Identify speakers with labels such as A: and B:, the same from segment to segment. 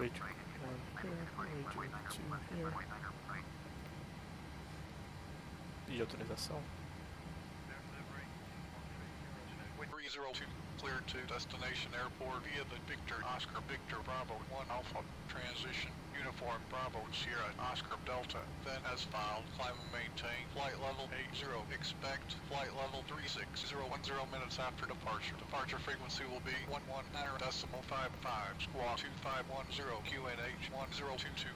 A: Wait, one here, wait, two here. E autorização.
B: Three zero two cleared to destination airport via the Victor Oscar Victor Bravo oh one Alpha transition uniform Bravo Sierra Oscar Delta. Then as filed, climb and maintain flight level 80. Expect flight level 36010 minutes after departure. Departure frequency will be 11 decimal 55 squawk 2510 QNH 1022.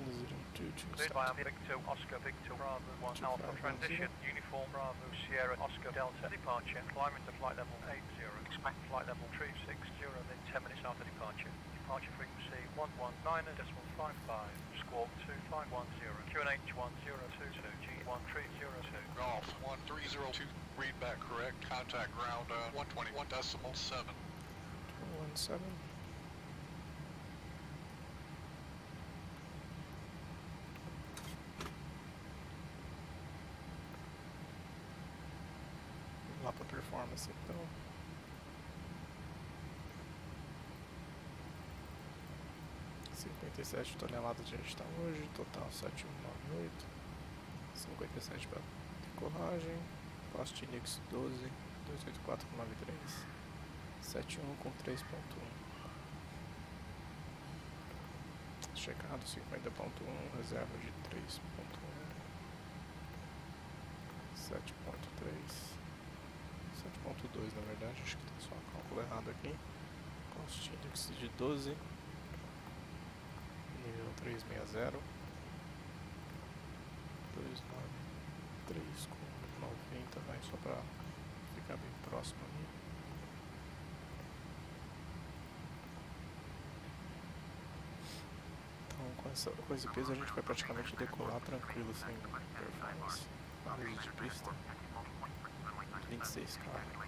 A: 1022
C: Cleared by Victor Oscar Victor Bravo 1 Alpha transition uniform Bravo Sierra Oscar Delta departure climbing to flight level 80 expect flight level 360 then 10 minutes after departure departure frequency 119.55 squawk 2510 QNH 1022 G1302
B: Golf 1302. Read back correct. Contact ground uh, 121 decimal 7.
A: 17 Vamos lá para performance então. 57 toneladas de gestão hoje, total 7198, 57 para decoragem, poste index 12, 28493, 71 com 3.1. Checado 50.1, reserva de 3.1, 7.3, 7.2 na verdade, acho que tem só um cálculo errado aqui, poste index de 12 nível 360 29 390 vai só para ficar bem próximo ali. Então com, essa, com esse peso a gente vai praticamente decolar tranquilo sem performance. Análise de pista. 26 km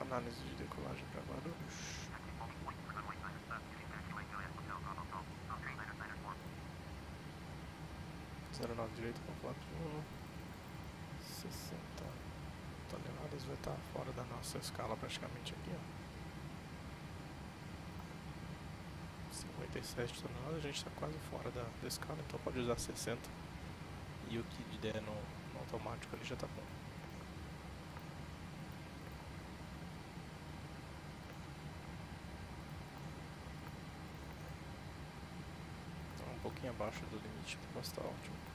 A: análise de decolagem gravada 09 direito com 41, 60 toneladas vai estar fora da nossa escala praticamente aqui ó. 57 toneladas a gente está quase fora da, da, escala então pode usar 60 e o que der no, no automático ali já está bom. Então, pouquinho abaixo do limite, mas postal ótimo.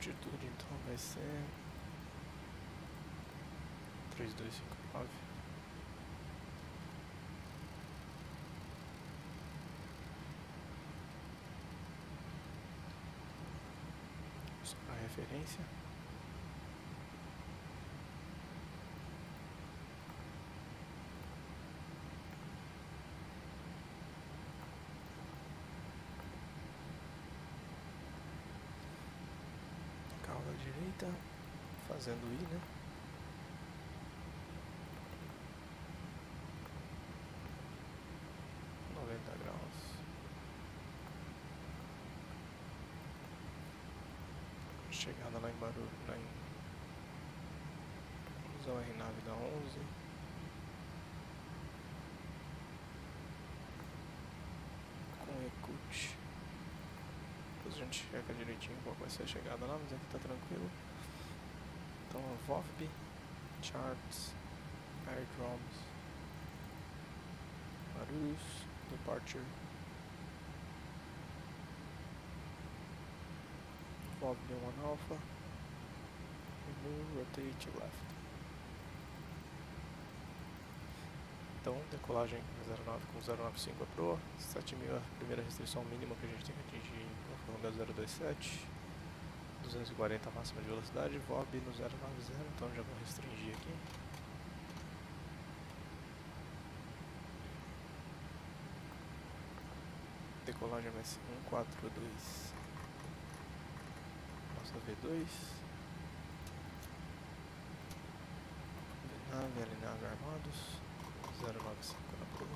A: Altitude então vai ser 3259 Só para referência direita, fazendo I, né? Noventa graus. Chegada lá em Barulho, lá em usar o RNAV da 11 com Ecut depois a gente checa direitinho qual vai ser a chegada lá, mas aqui tá tranquilo. VOFB, Charts, Airdrops, Barulhos, Departure, VOFB 1 Alpha, Remove, Rotate Left. Então, decolagem 09 com 095 a proa, 7000 é a primeira restrição mínima que a gente tem que atingir no Columbia 027, 240 a máxima de velocidade, VOB no 090, então já vou restringir aqui. Decolagem ser 142, nossa V2. Nave, alinhave armados, 095 na proa.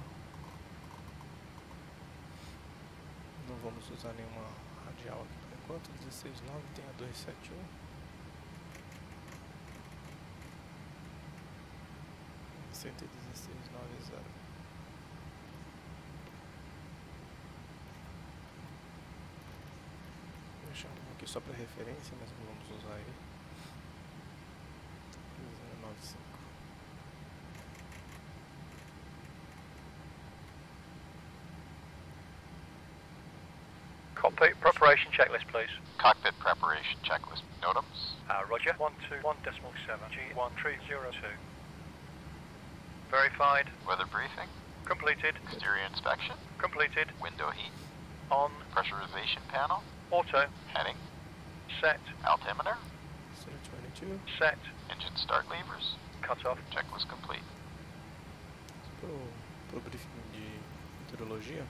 A: Não vamos usar nenhuma radial aqui por enquanto, 169 tem a 271. Cento e dezesseis nove zero. Vou deixar um aqui só para referência, mas vamos usar ele.
C: Preparation checklist, please.
D: Cockpit preparation checklist. Notams.
C: Uh, Roger. One two one decimal seven. G one three zero two. Verified.
D: Weather briefing.
C: Completed.
D: Exterior inspection.
C: Completed.
D: Window heat.
C: On.
D: Pressurization panel.
C: Auto.
D: Heading.
C: Set.
D: Altimeter.
A: 022.
C: Set.
D: Engine start levers.
C: Cut off.
D: Checklist complete.
A: Pro, pro briefing de meteorologia.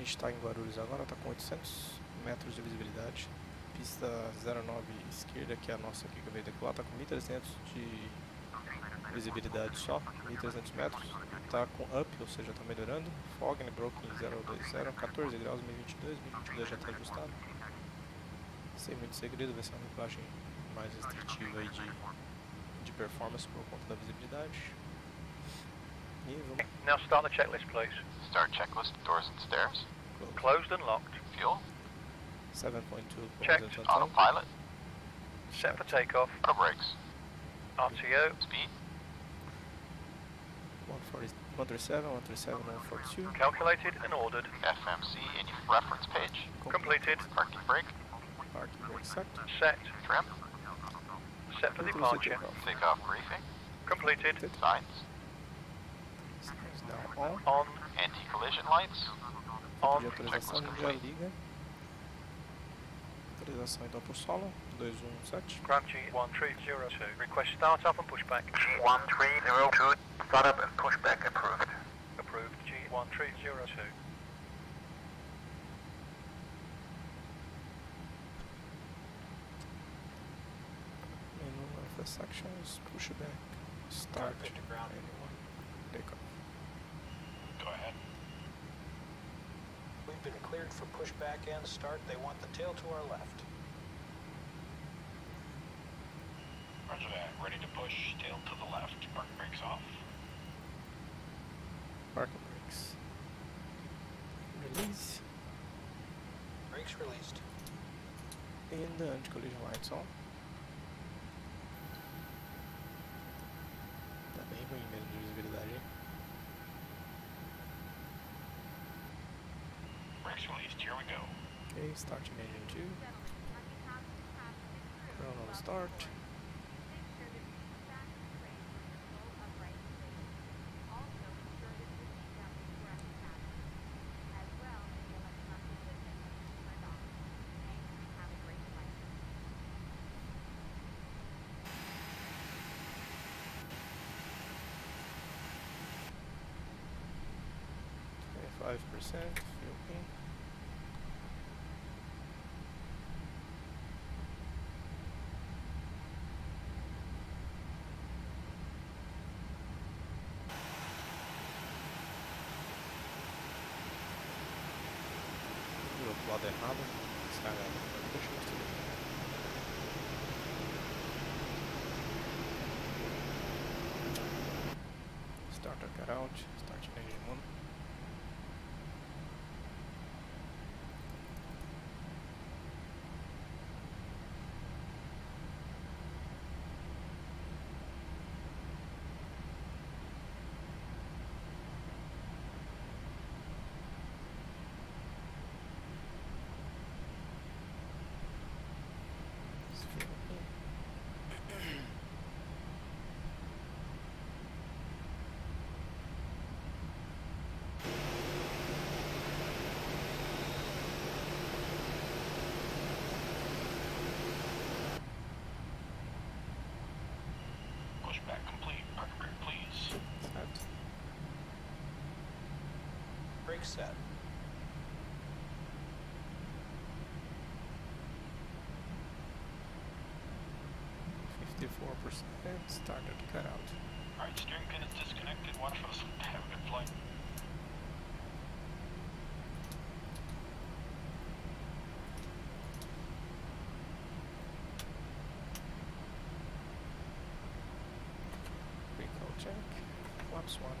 A: Gente está em Guarulhos agora, está com 800 metros de visibilidade. Pista 09 esquerda, que é a nossa aqui que eu veio decolar, está com 1.300 de visibilidade só, 1.300 metros. Está com up, ou seja, está melhorando. Fog and Broken 020, 14 graus, 1022, 1022 já está ajustado. Sem muito segredo, vai ser uma regulagem mais restritiva aí de, de performance por conta da visibilidade.
C: Now start the checklist, please.
D: Start checklist. Doors and stairs.
A: close.
C: Closed and locked.
D: Fuel.
A: 7.2
C: Checked.
A: kilometers on.
D: Autopilot.
C: Set for takeoff.
D: Auto brakes.
C: RTO.
D: Speed.
A: 140 137, 137, 142.
C: Calculated and ordered.
D: FMC in reference page.
C: Completed.
D: Parking brake.
A: Parking brake set.
C: Set.
D: Trim.
C: Set for departure.
A: takeoff.
D: Takeoff briefing.
C: Completed.
A: Good.
D: Signs.
A: Signs now on.
C: On.
D: Anti-collision lights.
C: On.
A: De autorização a gente já liga. Autorização então por solo. 217.
C: Grab G1302. Request start up and pushback.
D: G1302. Startup and pushback approved.
C: Approved. G1302.
A: Menu of sections. Push back. Start. Anyone. Take off.
D: Go ahead.
E: We've been cleared for pushback and start. They want the tail to our left.
F: Roger that. Ready to push. Tail to the left. Park brakes off.
A: Parking brakes. Release.
E: Brakes released.
A: And the anti-collision lights on. Tá bem ruim mesmo de visibilidade.
F: Brakes released. Here we go.
A: Okay, starting engine 2. Chrono start. Twenty-five percent Starter cut out. Starting engine 1. Esse fuel pin.
F: pushback complete. Park brake, please.
A: Set.
E: Brake set.
A: Fifty-four percent. Started cut out.
F: Alright, steering pin is disconnected. Watch for the. Have a good flight.
A: Recall check. Flaps one.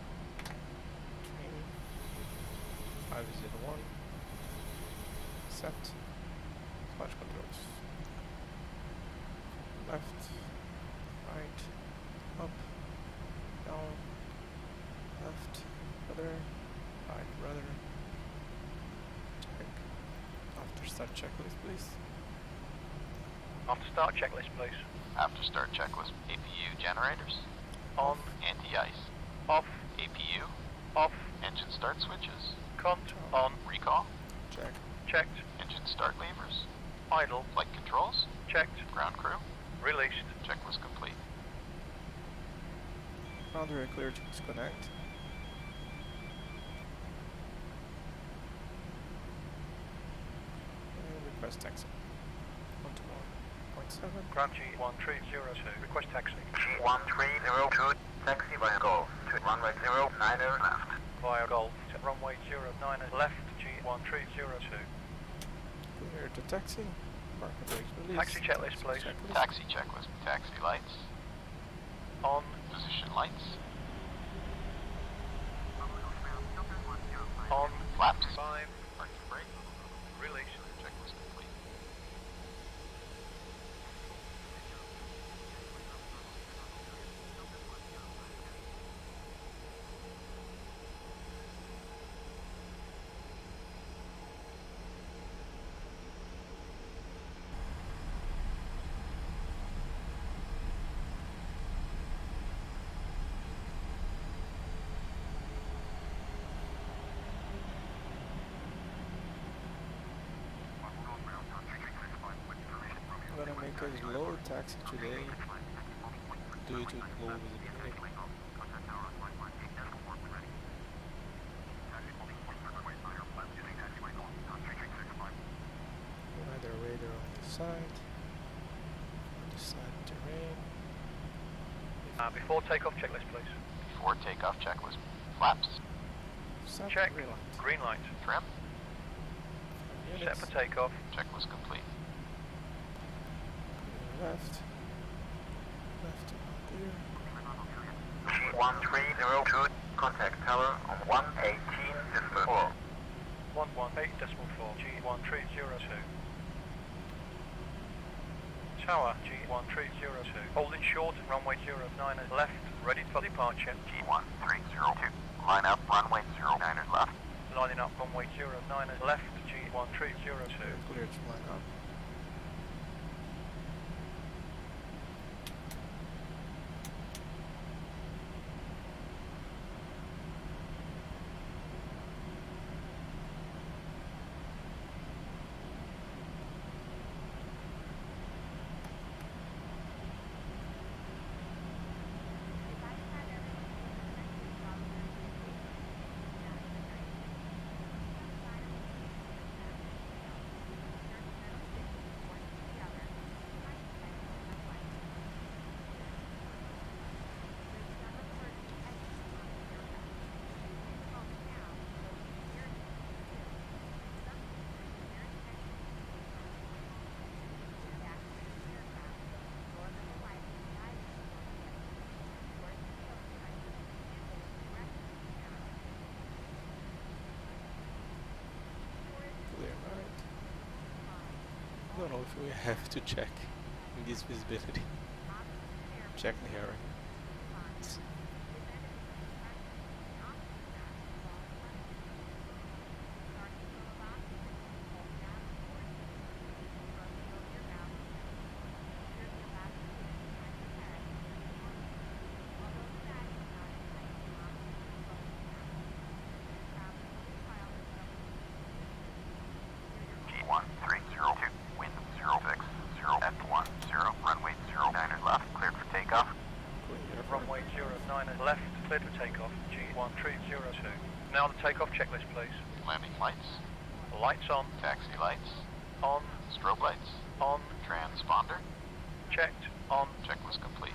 A: Training. Five zero one. Set. Flash controls. Left. Right. Up. Down. Left. Rudder. Right rudder. Check. After start checklist please.
C: After start checklist, please.
G: After start checklist, APU generators,
C: On,
G: anti-ice,
C: off,
G: APU,
C: off,
G: engine start switches,
C: cont, on,
G: recall,
A: Check.
C: checked,
G: engine start levers,
C: idle,
G: flight controls,
C: checked,
G: ground crew,
C: released.
G: Check was complete.
A: Boundary clear to disconnect. And request taxi. One to one point seven.
C: Ground G1302, request taxi.
D: G1302, taxi via Golf to runway 09er left.
C: Via Golf to runway 09 left, G1302.
A: Clear to taxi. Park and brakes release.
C: Taxi checklist, please.
A: Checklist.
G: Taxi checklist, taxi lights,
C: On,
G: position lights,
C: on,
G: flaps,
C: 5,
G: park and brake,
C: released.
G: checklist complete.
A: I'm gonna make a lower taxi today due to low visibility. Weather radar on the side. On the side terrain.
C: Uh, before takeoff checklist, please.
G: Before takeoff checklist, flaps,
A: Set
C: Check.
A: green light.
C: Green light.
G: trim,
C: Set for takeoff.
G: checklist complete.
A: Left. Left about there.
D: G1302, contact tower on 118.4.
C: 118.4, G1302. Tower, G1302. Holding short, runway 09 left, ready for departure.
G: G1302, line up runway 09er left,
C: Lining up runway 09 left, G1302.
A: Clear to line up. Don't know if we have to check in this visibility. Check the area. It's-
G: G1302, wind 060 at 10, runway 09er left, cleared for takeoff.
C: Lights Lights on.
G: Taxi lights.
C: On.
G: Strobe lights.
C: On.
G: Transponder.
C: Checked. On.
G: Checklist complete.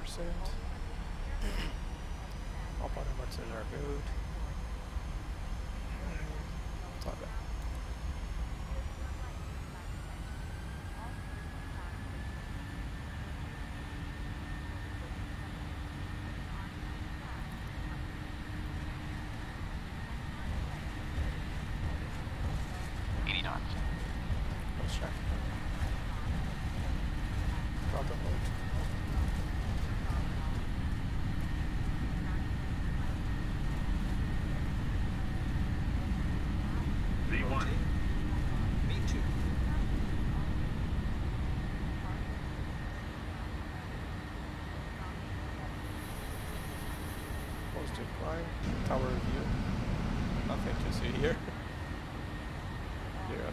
A: Percent. Autonomous are good. Positive climb. Tower view. Nothing to see here. Yeah.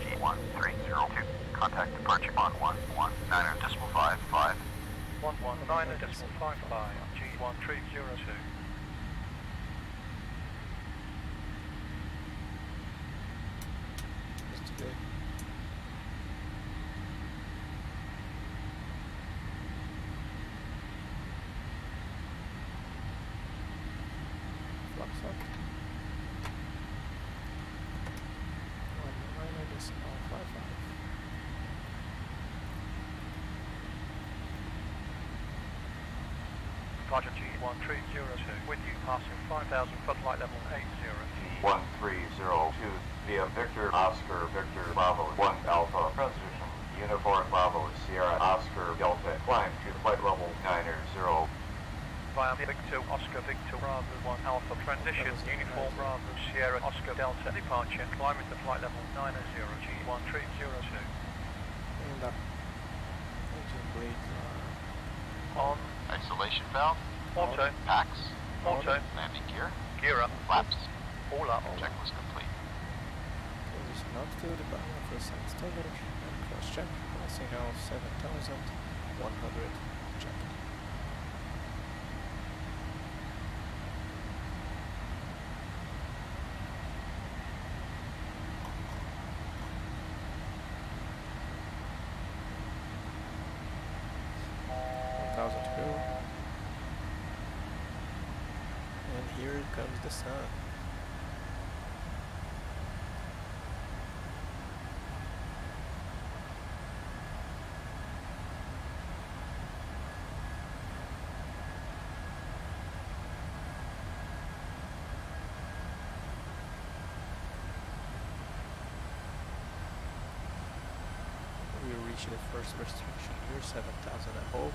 G: G1 302. Contact departure on 1 9
C: Roger G1302. With you passing 5,000 foot light level 80.
H: G1302 via Victor Oscar Victor Bravo 1 Alpha Transition Uniform Bravo Sierra Oscar Delta climb to flight level 90
C: Via Victor Oscar Victor Bravo 1 Alpha transition. Uniform
A: nice.
C: Bravo Sierra Oscar Delta departure. Climbing to flight level 90 G1302.
A: And up. Engine blades uh,
C: On.
G: Isolation valve.
C: Auto.
G: Packs.
C: Auto.
G: Landing gear.
C: Gear up.
G: Flaps.
C: All up.
G: Checklist complete.
A: position up to the bottom of the sun and cross check. Passing now 7100 check. One thousand to go. And here comes the sun. We reached the first restriction here, 7,000 above.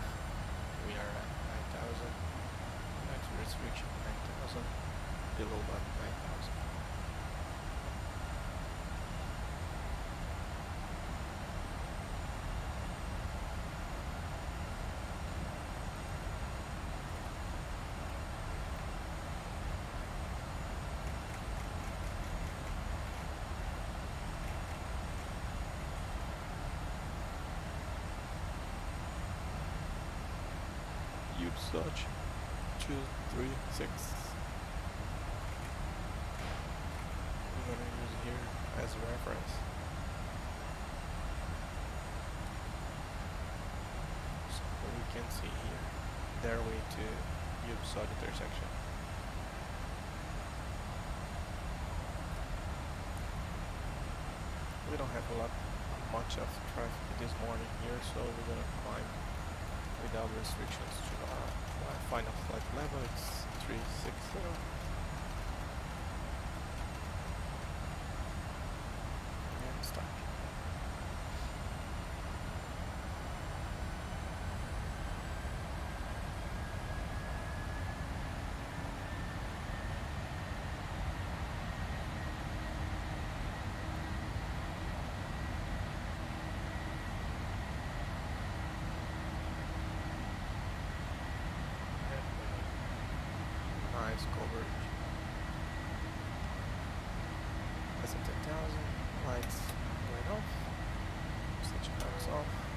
A: We are at 9,000. Next restriction, 9,000. Below about 9,000. Usage two, three, six. We're gonna use here as a reference. So we can see here their way to Usage intersection. We don't have a lot much of traffic this morning here, so we're gonna climb without restrictions to our final flight level. It's 360. That's Goldberg. That's a 10,000. Lights going off. Switch pops off.